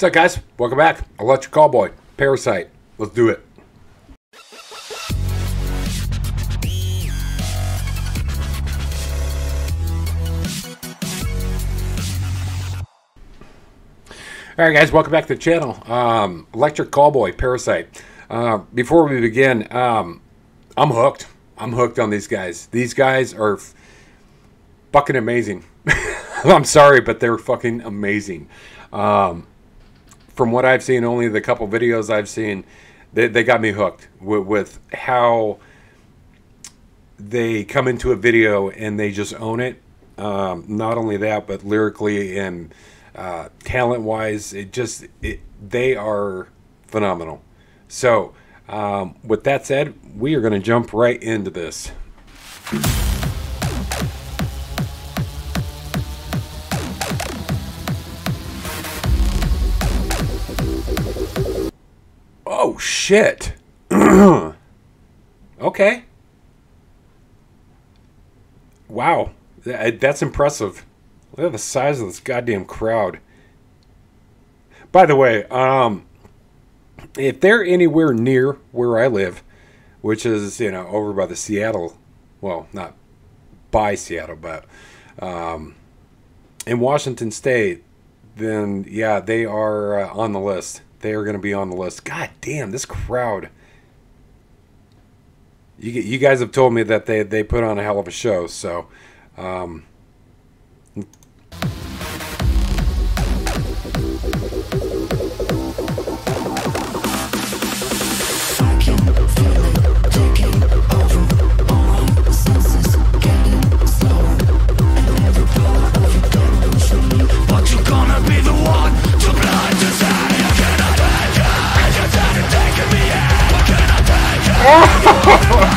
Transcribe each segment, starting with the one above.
What's up, guys? Welcome back. Electric Callboy, Parasite. Let's do it. All right, guys, welcome back to the channel. Um, Electric Callboy, Parasite. Uh, before we begin, um, I'm hooked. I'm hooked on these guys. These guys are fucking amazing. I'm sorry, but they're fucking amazing. Um, from what I've seen, only the couple videos I've seen, they, they got me hooked with, with how they come into a video and they just own it. Um, not only that, but lyrically and uh, talent wise, it just it, they are phenomenal. So, um, with that said, we are going to jump right into this. Shit. okay. Wow. That- That's impressive. Look at the size of this goddamn crowd. By the way, um if they're anywhere near where I live, which is, you know, over by the Seattle, well, not by Seattle, but um in Washington state, then yeah, they are uh, on the list. They are going to be on the list. God damn, this crowd. You you guys have told me that they they put on a hell of a show, so um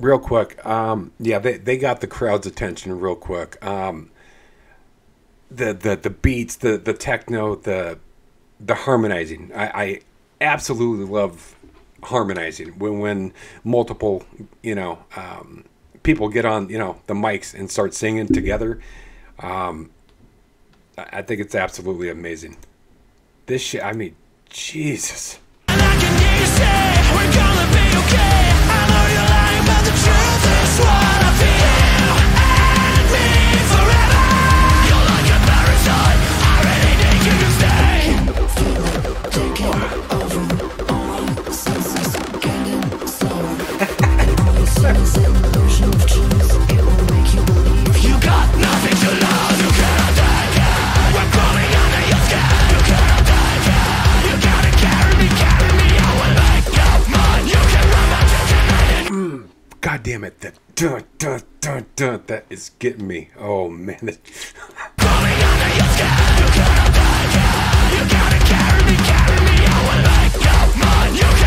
Real quick. Um, yeah, they, they got the crowd's attention real quick. Um, the, the the beats, the the techno, the the harmonizing. I, I absolutely love harmonizing when when multiple you know um, people get on you know the mics and start singing together. Um, I I think it's absolutely amazing. This shit. I mean, Jesus. Damn it! That dun dun dun dun. That is getting me. Oh man. You gotta carry me, carry me. I make.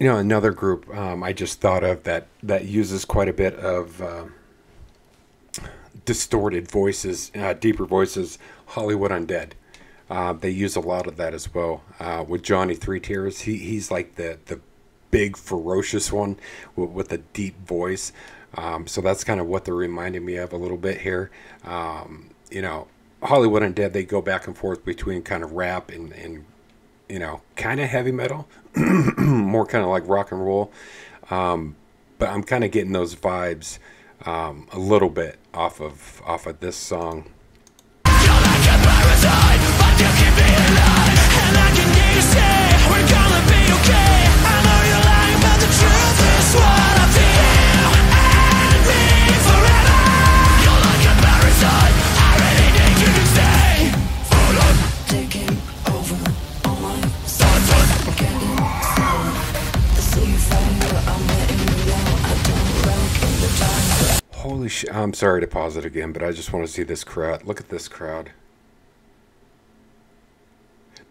You know, another group um, I just thought of that that uses quite a bit of um distorted voices, uh, deeper voices. Hollywood Undead. Uh, they use a lot of that as well. Uh, with Johnny Three Tears, he he's like the the big ferocious one with, with a deep voice. Um, so that's kind of what they're reminding me of a little bit here. Um, you know, Hollywood Undead they go back and forth between kind of rap and and you know kind of heavy metal, more kind of like rock and roll. Um, but I'm kind of getting those vibes um, a little bit off of off of this song. I'm sorry to pause it again, but I just want to see this crowd. Look at this crowd.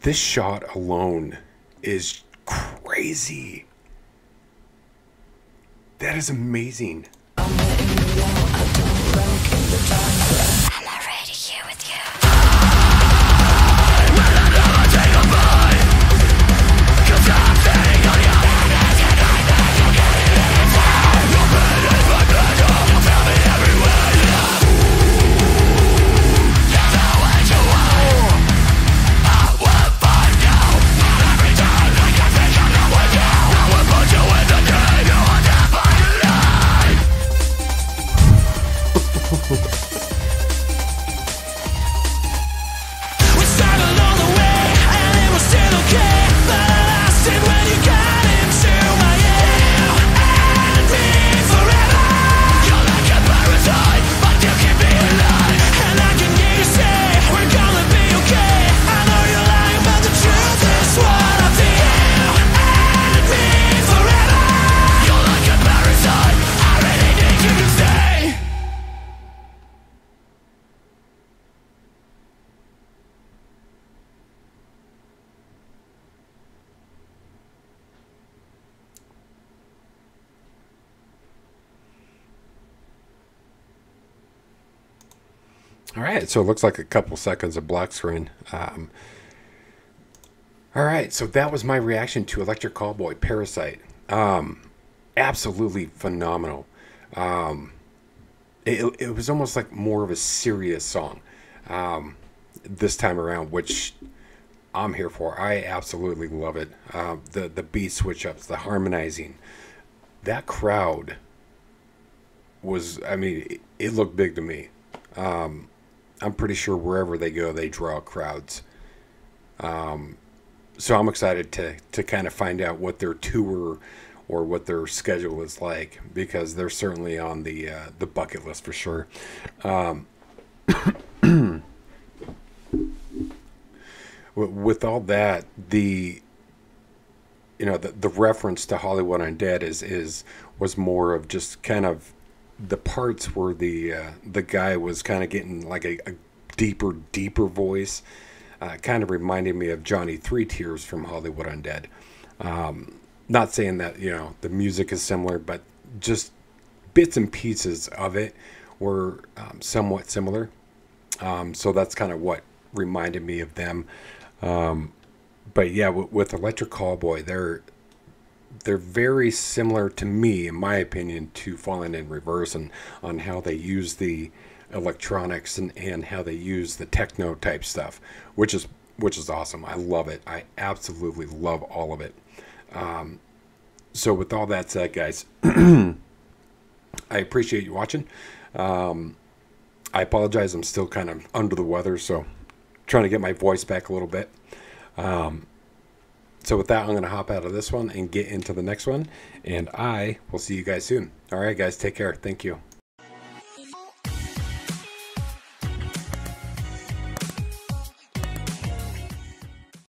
This shot alone is crazy. That is amazing. Oh, All right, so it looks like a couple seconds of black screen. Um, all right, so that was my reaction to Electric Callboy Parasite. Um, absolutely phenomenal. Um, it, it was almost like more of a serious song um, this time around, which I'm here for. I absolutely love it. Uh, the the beat switch ups, the harmonizing, that crowd was. I mean, it, it looked big to me. I'm pretty sure wherever they go, they draw crowds. Um, so I'm excited to to kind of find out what their tour or what their schedule is like because they're certainly on the uh, the bucket list for sure. Um, with, all that, the you know the, the reference to Hollywood Undead is is was more of just kind of the parts where the uh, the guy was kind of getting like a, a deeper deeper voice uh, kind of reminded me of Johnny Three Tears from Hollywood Undead. Um, not saying that you know the music is similar, but just bits and pieces of it were um, somewhat similar. Um, so that's kind of what reminded me of them. Um, but yeah, with, with Electric Callboy, they're they're very similar to me, in my opinion, to Falling in Reverse, and on how they use the electronics and, and how they use the techno type stuff, which is which is awesome. I love it. I absolutely love all of it. Um, so with all that said, guys, I appreciate you watching. Um, I apologize. I'm still kind of under the weather, so trying to get my voice back a little bit. Um, so with that, I'm going to hop out of this one and get into the next one, and I will see you guys soon. All right, guys, take care. Thank you.